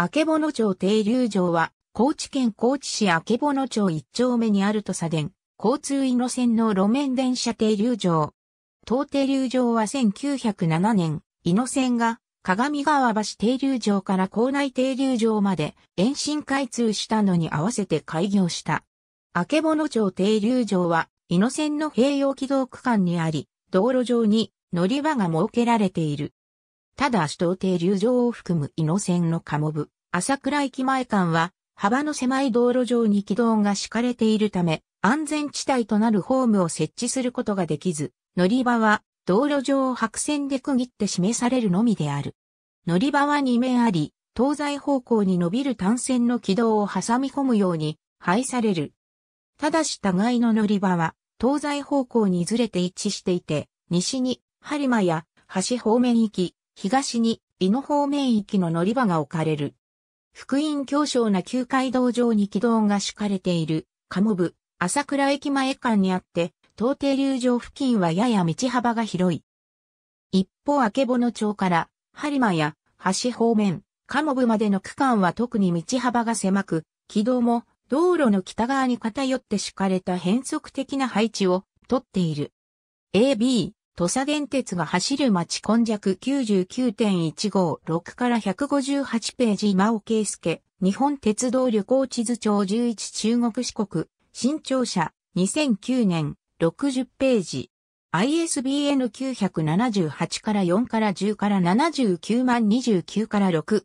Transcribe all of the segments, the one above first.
あけぼの町停留場は、高知県高知市あけぼの町一丁目にある土佐電、交通イノ線の路面電車停留場。当停留場は1907年、イノ線が鏡川橋停留場から校内停留場まで延伸開通したのに合わせて開業した。あけぼの町停留場は、イノ線の併用軌道区間にあり、道路上に乗り場が設けられている。ただ首都停留場を含むイノ線のカモ部、朝倉駅前間は、幅の狭い道路上に軌道が敷かれているため、安全地帯となるホームを設置することができず、乗り場は道路上を白線で区切って示されるのみである。乗り場は2面あり、東西方向に伸びる単線の軌道を挟み込むように配される。ただし互いの乗り場は東西方向にずれて一致していて、西に播磨や橋方面行き、東に伊野方面行きの乗り場が置かれる。福音強小な旧街道上に軌道が敷かれている、鴨部、朝倉駅前間にあって、東停留場付近はやや道幅が広い。一方、明けぼの町から、播磨や橋方面、鴨部までの区間は特に道幅が狭く、軌道も道路の北側に偏って敷かれた変則的な配置をとっている。AB、土佐電鉄が走る町根弱99.156から158ページ今尾圭介、日本鉄道旅行地図帳11中国四国、新潮社、2009年、60ページ。ISBN 978から4から10から79万29から6。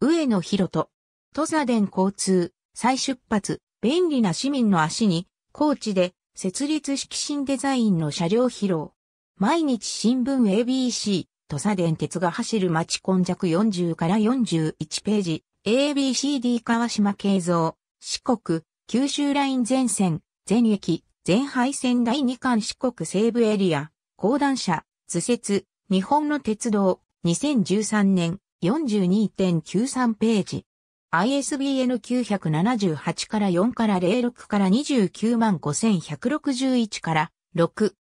上野博人。土佐電交通、再出発、便利な市民の足に、高知で設立式新デザインの車両披露。毎日新聞 ABC、土佐電鉄が走る町根弱40から41ページ、ABCD 川島慶三、四国、九州ライン全線、全駅、全廃線第2巻四国西部エリア、講談社、図説、日本の鉄道、2013年、42.93ページ。ISBN 978から4から06から29万5161から6。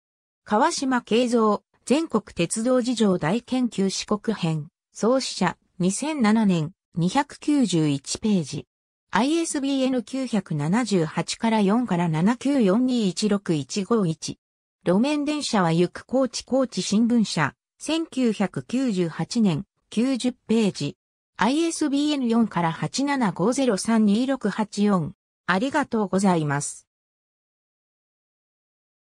川島慶三、全国鉄道事情大研究四国編、創始者、2007年、291ページ。ISBN 978から4から794216151。路面電車は行く高知高知新聞社、1998年、90ページ。ISBN 4から875032684。ありがとうございます。